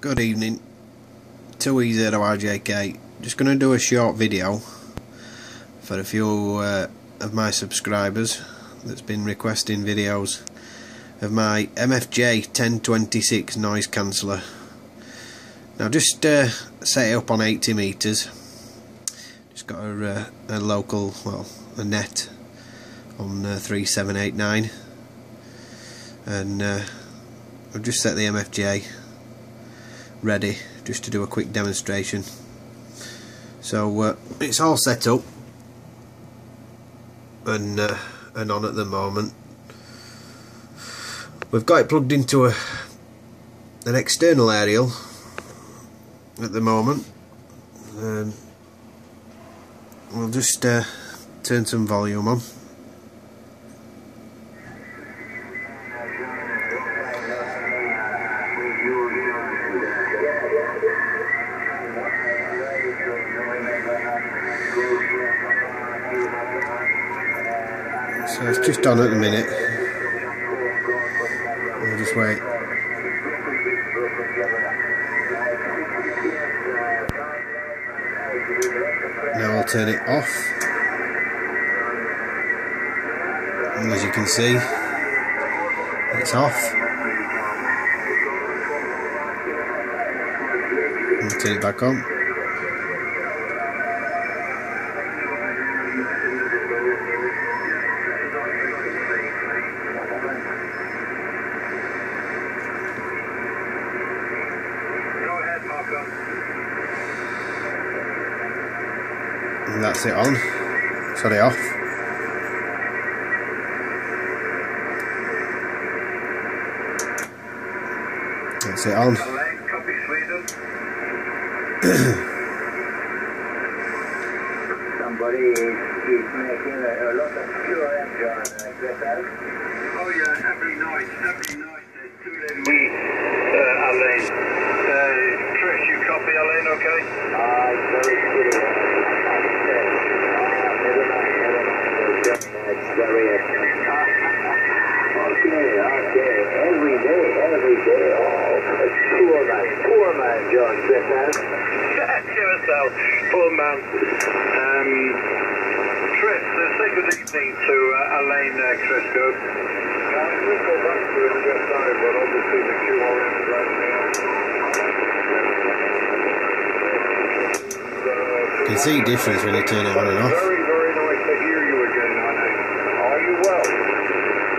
Good evening, 2E0RJK. Just going to do a short video for a few uh, of my subscribers that's been requesting videos of my MFJ 1026 noise canceller. Now just uh, set it up on 80 meters. Just got a, uh, a local, well, a net on uh, 3789 and uh, I've just set the MFJ ready just to do a quick demonstration. So uh, it's all set up and uh, and on at the moment. We've got it plugged into a an external aerial at the moment. Um, we'll just uh, turn some volume on So it's just on at the minute. We'll just wait. Now I'll turn it off. And as you can see, it's off. Turn it back on. And that's it on. Sorry off. That's it on. Somebody is, is making a, a lot of pure engine uh, Gretel. Oh yeah, every night, every Okay, okay. Every day, every day. Oh, poor man, poor man, John Gretel. Yourself, poor man. Um, Chris, uh, say good evening to uh, Alain uh, Chris, go. I will go back to it just now, but obviously the queue already right you can see difference when you turn it on and off Very, very nice to hear you again, Alain. Are you well?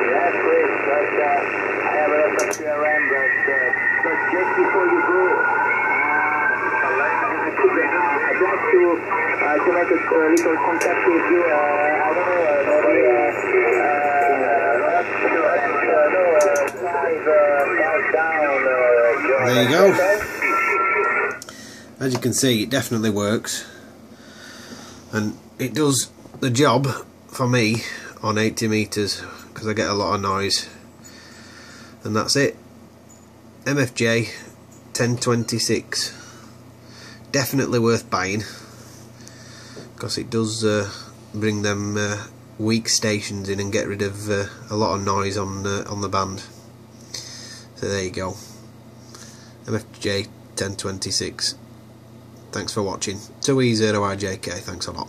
Yes, Chris, but uh, I have a lot of CRM, but, uh, but just before you go, uh, Alain, I could, uh, I'd like to, uh, to contact with you. Uh, I don't know, uh, maybe uh, uh, There you go. As you can see it definitely works and it does the job for me on 80 meters because I get a lot of noise and that's it MFJ 1026 definitely worth buying because it does uh, bring them uh, weak stations in and get rid of uh, a lot of noise on on the band so there you go MFJ 1026 Thanks for watching. 2E0RJK, thanks a lot.